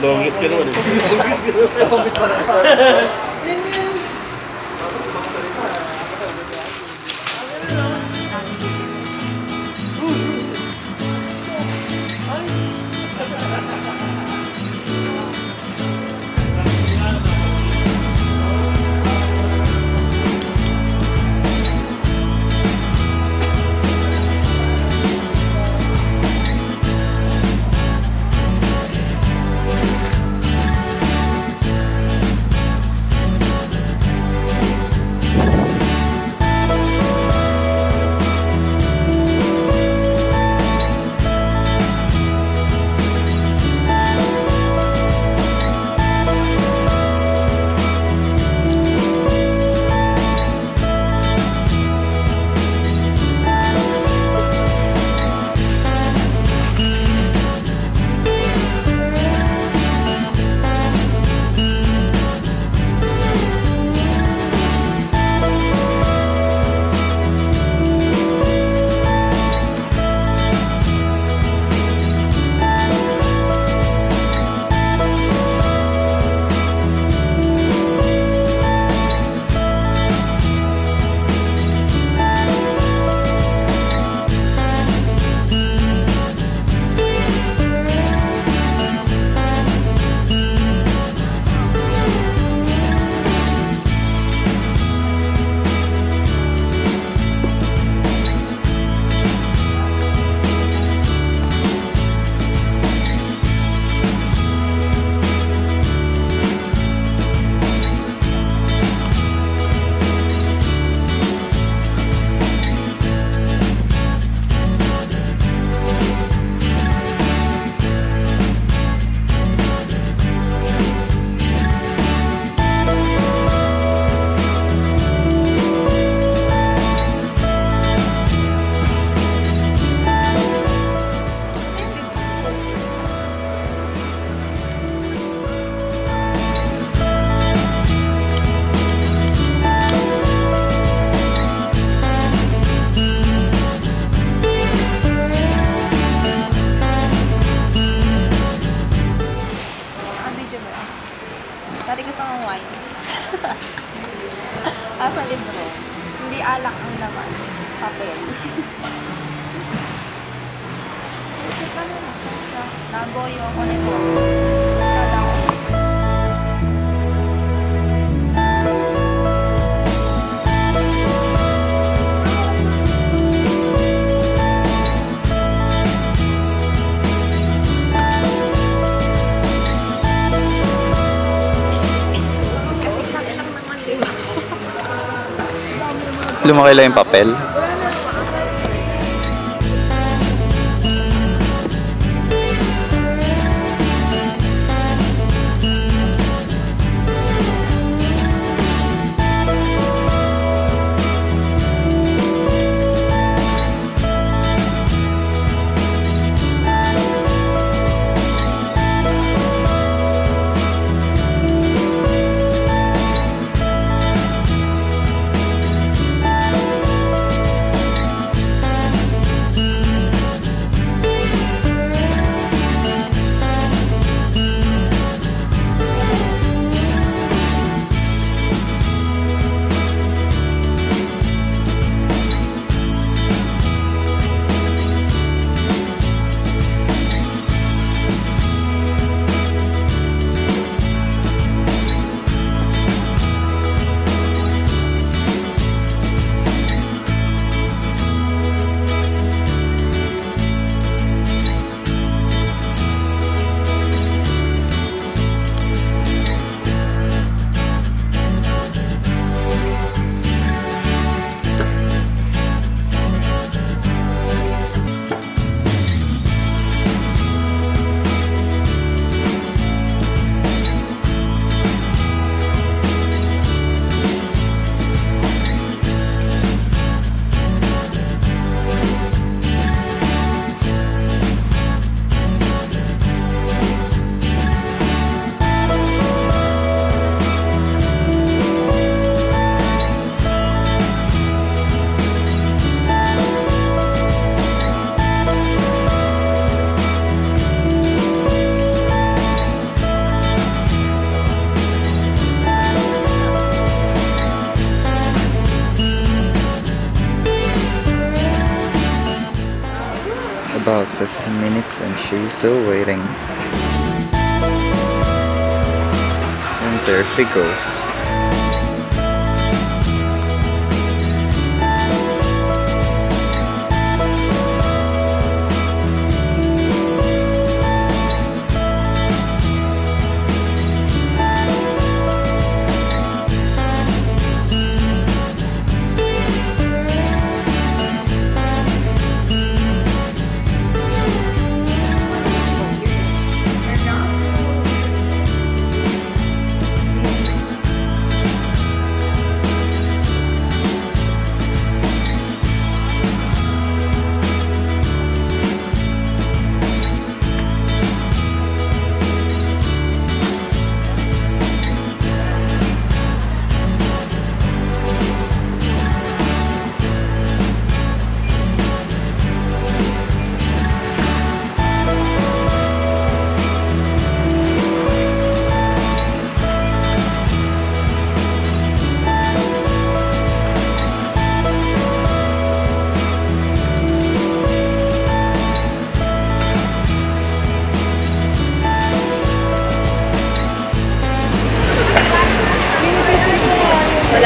si Ricardo. Longest ka naman eh. Dati gusto kong wine. Asa libro. Hindi alak ang laman. Papel. Nagoyo ko nito. Lumaki lang yung papel. Still waiting. And there she goes.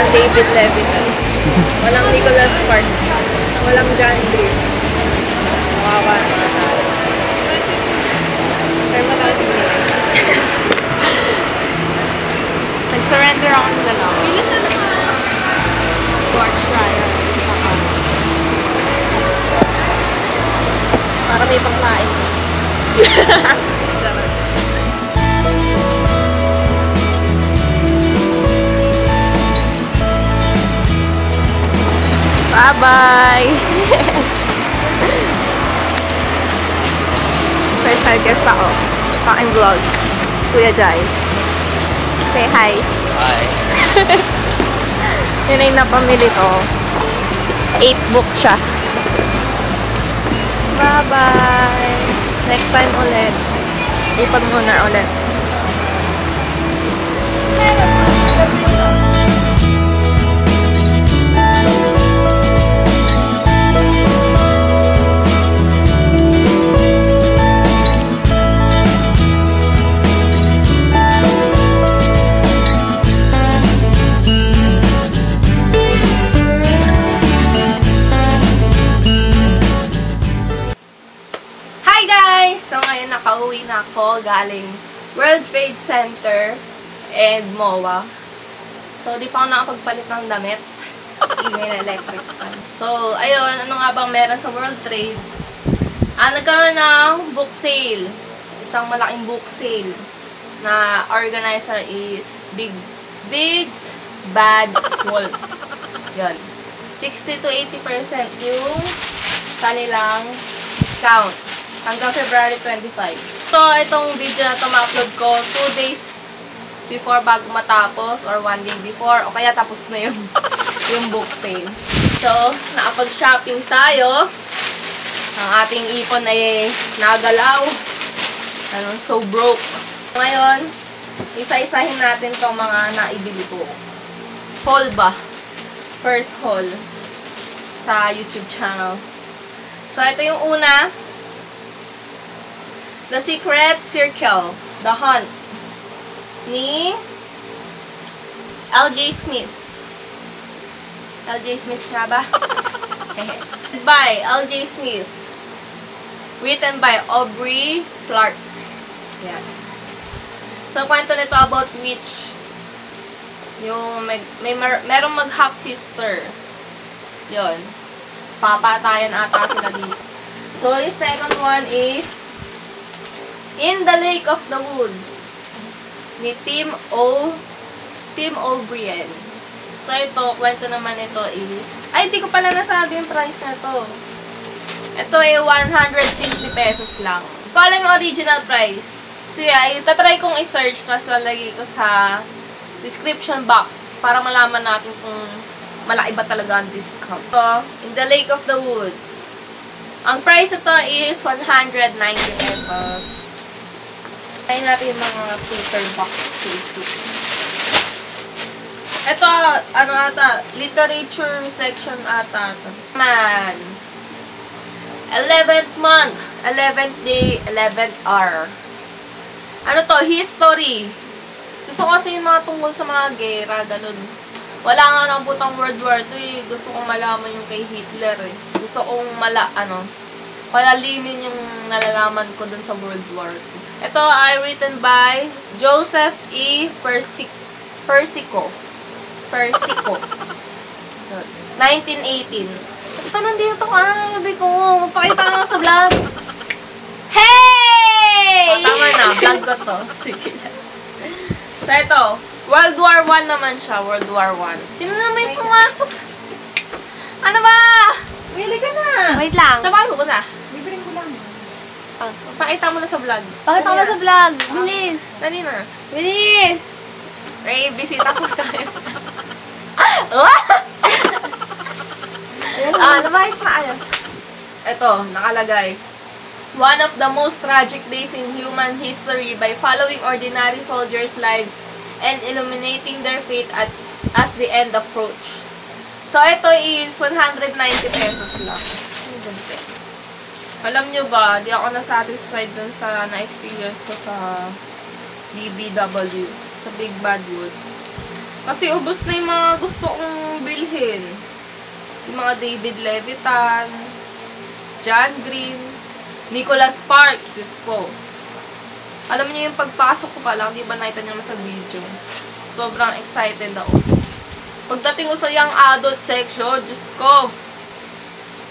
Walang David Levitan. Walang Nicholas Sparks. Walang John Green. Kawawa na tayo. Pero marami Nag-surrender ako ng dalawa. Scorch Ryan. Para may pangkain. Bye-bye! Time guest ako. Sa aking vlog. Kuya Jai. Say hi. Hi. Yun ay napamili ko. 8 books siya. Bye-bye! Next time ulit. Ipag muna ulit. Hi guys! So ngayon nakauwi na ako galing World Trade Center and MOA. So di pa ako nakapagpalit ng damit. Email electric fan. So ayun, ano nga bang meron sa World Trade? Ah, nagkaroon ng book sale. Isang malaking book sale na organizer is Big Big Bad Wolf. Yun. 60 to 80% yung kanilang discount hanggang February 25. So, itong video na ito ma-upload ko 2 days before bago matapos or 1 day before o kaya tapos na yung, yung book sale. So, nakapag-shopping tayo. Ang ating ipon ay nagalaw. Ano, so broke. Ngayon, isa-isahin natin tong mga naibili ko. Haul ba? First haul sa YouTube channel. So, ito yung una. The Secret Circle. The Hunt. Ni L.J. Smith. L.J. Smith nga ba? by L.J. Smith. Written by Aubrey Clark. Yan. So, kwento nito about witch. Yung may, may mer merong mag-half sister. Yon. Papatayan ata sila dito. So, the second one is In the Lake of the Woods ni Tim O Tim O'Brien. So, ito, kwento naman ito is ay, hindi ko pala nasabi yung price na to. Ito ay 160 pesos lang. Ko alam yung original price. So, yeah, itatry kong i-search kasi lalagay ko sa description box para malaman natin kung malaki ba talaga ang discount. So, in the Lake of the Woods. Ang price ito is 190 pesos. Try natin yung mga paper box cases. Ito, ano ata, literature section ata. Man. 11th month, 11th day, 11th hour. Ano to? History. Gusto ko kasi yung mga tungkol sa mga gera, ganun. Wala nga nang putang World War II eh. Gusto kong malaman yung kay Hitler eh. Gusto kong mala, ano, palalimin yung nalalaman ko dun sa World War II. Ito ay written by Joseph E. Persic Persico. Persico. 1918. Ito nandito ka, sabi ko. Magpakita ka sa vlog. Hey! Oh, tama na, vlog ko to. Sige na. So, ito. World War One naman siya. World War One. Sino naman yung pumasok? Ano ba? Pili ka na. Wait lang. Sa bahay ko na. Lang. Pakita mo na sa vlog. Bakit ako sa vlog? Bilis. Dali na. Bilis. May bisita po tayo. ah, nabayas na kayo. Ito, nakalagay. One of the most tragic days in human history by following ordinary soldiers' lives and illuminating their fate at as the end approach. So, ito is 190 pesos lang. Alam nyo ba, di ako na-satisfied dun sa na-experience ko sa BBW, sa Big Bad Woods. Kasi ubos na yung mga gusto kong bilhin. Yung mga David Levitan, John Green, Nicholas Sparks, Diyos ko. Alam niyo yung pagpasok ko pa lang, di ba nakita niyo sa video. Sobrang excited ako. Pagdating ko sa young adult section, Diyos ko,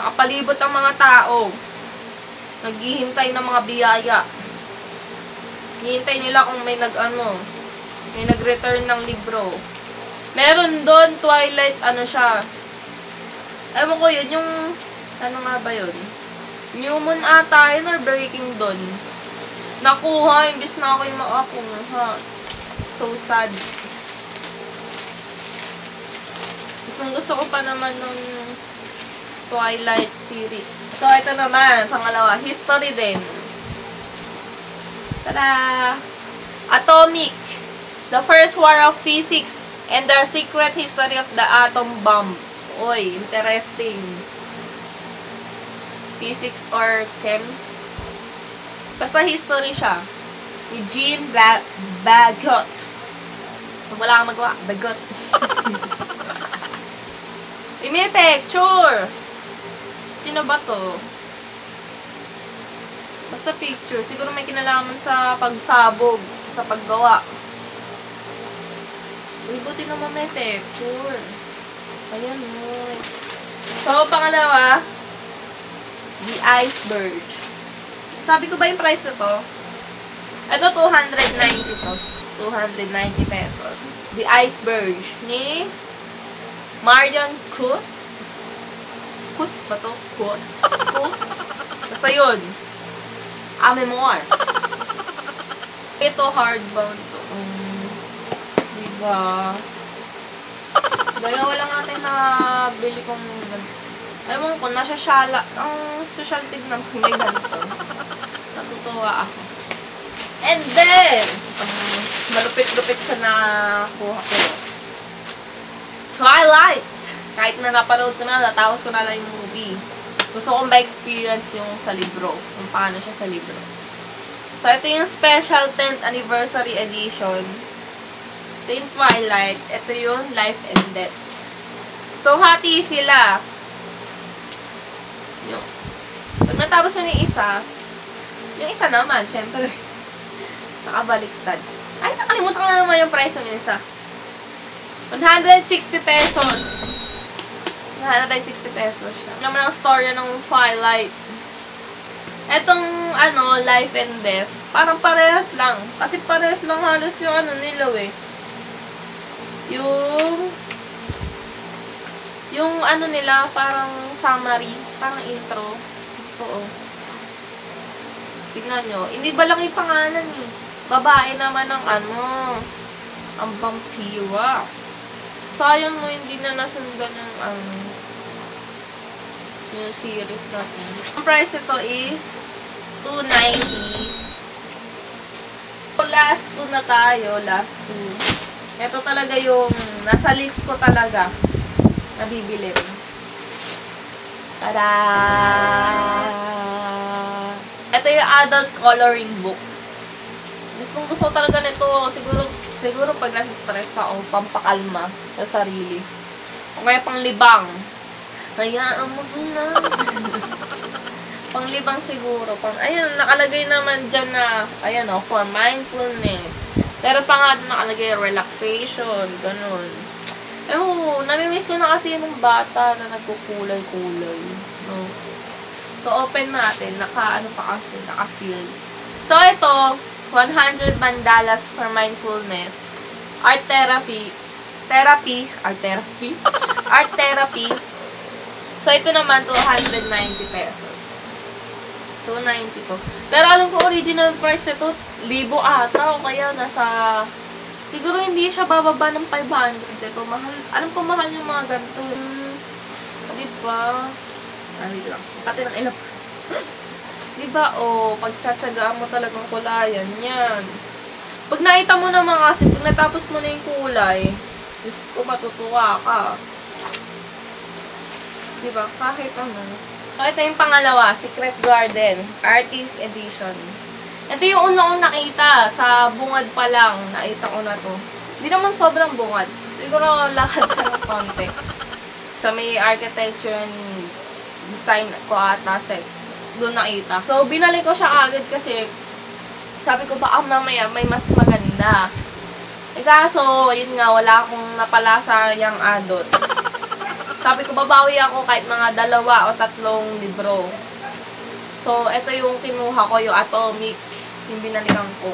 nakapalibot ang mga tao. Naghihintay ng mga biyaya. Hihintay nila kung may nag-ano, may nag-return ng libro. Meron doon, Twilight, ano siya. Ewan ko yun, yung, ano nga ba yun? New Moon ata yun or Breaking Dawn. Nakuha, imbis na ako yung makakuha. So sad. Gustong gusto ko pa naman nung Twilight series. So, ito naman, pangalawa, history din. Tada! Atomic. The first war of physics and the secret history of the atom bomb. Oy, interesting. Physics or chem? Basta history siya. Eugene Ba- Bagot. Wala kang magawa, Bagot. May picture. Sino ba to? Basta picture. Siguro may kinalaman sa pagsabog, sa paggawa. Uy, buti naman may picture. Ayan, mo. So, pangalawa, the iceberg. Sabi ko ba yung price nito? Ito, 290 to. 290 pesos. The iceberg ni Marion Kutz. Kutz ba to? Kutz? Kutz? Basta yun. A memoir. Ito hardbound to. Um, diba? Dalawa lang natin na bili kong Ewan ko, nasa syala. Ang social tignan ko may ganito. Natutuwa ako. And then, um, malupit-lupit sa nakakuha ko. Twilight! Kahit na napanood ko na, natapos ko na lang yung movie. Gusto kong ma-experience yung sa libro. Kung paano siya sa libro. So, ito yung special 10th anniversary edition. Ito yung Twilight. Ito yung Life and Death. So, hati sila. Yung, pag natapos mo yung isa, yung isa naman, syempre, nakabaliktad. Ay, nakalimutan ko na naman yung price ng isa. 160 pesos. 160 pesos siya. Mo ang story ng Twilight. Etong, ano, Life and Death, parang parehas lang. Kasi parehas lang halos yung ano nila eh. Yung, yung ano nila, parang summary, parang intro. Ito oh. Tignan nyo. Hindi ba lang yung pangalan eh. Babae naman ang ano, ang vampira. Sayang mo hindi na nasundan yung ang yung series natin. Ang price ito is 290. So, last two na tayo. Last two. Ito talaga yung nasa list ko talaga na bibili. Tada! yung adult coloring book. Gusto ko talaga nito. Siguro, siguro pag nasa stress ako, pampakalma sa sarili. O kaya panglibang. Hayaan mo sila. panglibang siguro. Pang, ayun, nakalagay naman dyan na, ayan o, for mindfulness. Pero pa nga nakalagay relaxation, ganun. Eh, oo, namimiss ko na kasi yung bata na nagkukulay-kulay. No? So, open natin. Naka, ano pa kasi, naka-seal. So, ito, 100 mandalas for mindfulness. Art therapy. Therapy. Art therapy. Art therapy. So, ito naman, 290 pesos. 290 to. Pero alam ko, original price ito, libo ata. O kaya nasa... Siguro hindi siya bababa ng 500. Ito, mahal. Alam ko, mahal yung mga ganito. Hmm, di ba? Ano lang. Pati ng ilap. Di ba, o, oh, pagtsatsagaan mo talagang kulayan, yan. Pag nakita mo naman kasi, pag natapos mo na yung kulay, Diyos ko, matutuwa ka. Di ba? Kahit ano. So, ito yung pangalawa, Secret Garden, Artist Edition. Ito yung una kong nakita, sa bungad pa lang, nakita ko na to. Hindi naman sobrang bungad. Siguro lakad ka ng konti. Sa may architecture and design ko ata set doon nakita. So, binalik ko siya agad kasi sabi ko baka mamaya may mas maganda. Eh kaso, yun nga, wala akong napalasa yung adot. Sabi ko, babawi ako kahit mga dalawa o tatlong libro. So, ito yung kinuha ko, yung Atomic, yung binalikan ko.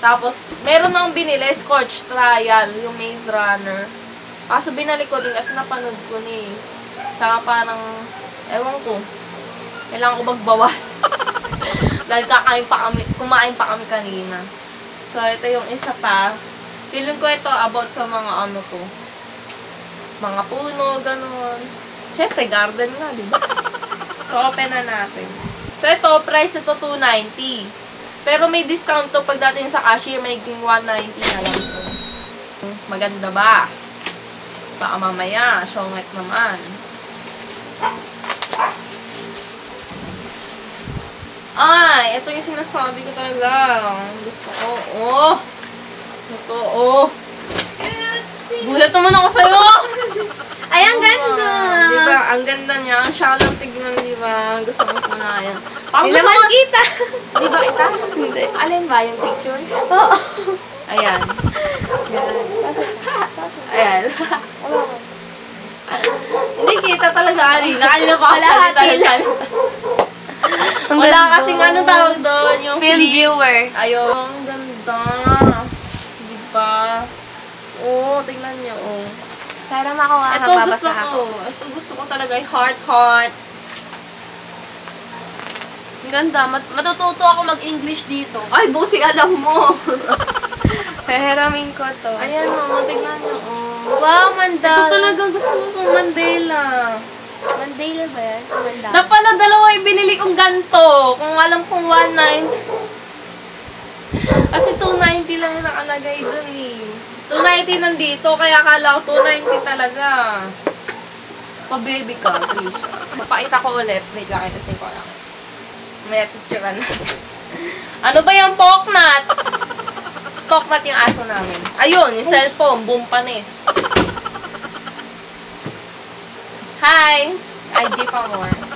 Tapos, meron akong binili, Scorch Trial, yung Maze Runner. Kaso binalik ko din kasi napanood ko ni. Saka parang, ewan ko, kailangan ko magbawas. Dahil kakain pa kami, kumain pa kami kanina. So, ito yung isa pa. Feeling ko ito about sa mga ano ko. Mga puno, ganun. Siyempre, garden nga, di ba? So, open na natin. So, ito, price ito 290. Pero may discount to pagdating sa cashier, magiging 190 na lang to. Maganda ba? Baka mamaya, syonget naman. Ay, ito yung sinasabi ko talaga. Gusto ko. Oh! Ito, oh! Gulat naman ako sa'yo! Ay, ang ganda! Di ba? Ang ganda niya. Ang shallow tignan, di ba? Gusto ko po na yan. Hindi naman kita. Di ba kita? Hindi. Alin ba yung picture? Oo. Ayan. Ayan. Hindi kita talaga, Ali. Nakanina pa ako salita. Wala kasing ano tawag doon, yung Film viewer. Ayun. Ang ganda. Di ba? Oo, tingnan niyo. Oh. Para makuha Ito ka, gusto babasa ko. ako. Ito gusto ko talaga yung heart, heart. Ang ganda. Mat- matututo ako mag-English dito. Ay, buti alam mo. Peheramin ko to. Ayan o, tingnan niyo. Oh. Wow, Ito Mandala. talagang gusto ko kong Mandela. Mandala ba yan? Mandala. Na pala dalawa yung binili kong ganto. Kung alam kong 190. Kasi 290 lang yung nakalagay dun eh. 290 nandito, kaya akala ko 290 talaga. Pa-baby ka, Trisha. Papakita ko ulit. Wait lang, kasi ko lang. May picture na. ano ba yung poknat? Poknat yung aso namin. Ayun, yung cellphone, boom panis. Hi! IG pa more.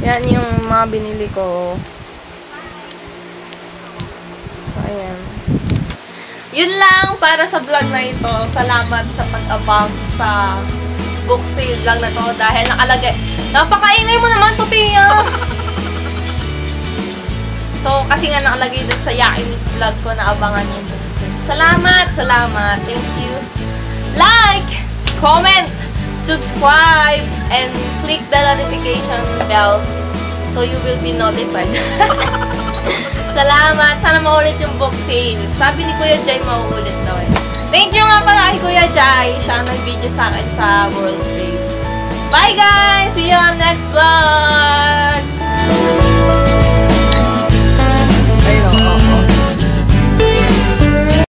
Yan yung mga binili ko. So, ayan. Yun lang para sa vlog na ito. Salamat sa pag-abang sa book sale vlog na to dahil nakalagay. Napakaingay mo naman, Sophia! So, kasi nga nakalagay dun sa Yaki Mix vlog ko na abangan yung book sale. Salamat! Salamat! Thank you! Like! Comment! Subscribe! And click the notification bell so you will be notified. Salamat! Sana maulit yung book sale. Sabi ni Kuya Jai, mauulit daw eh. Thank you nga pala kay Kuya Jai. Siya nag-video sa akin sa World Trade. Bye guys! See you on next vlog!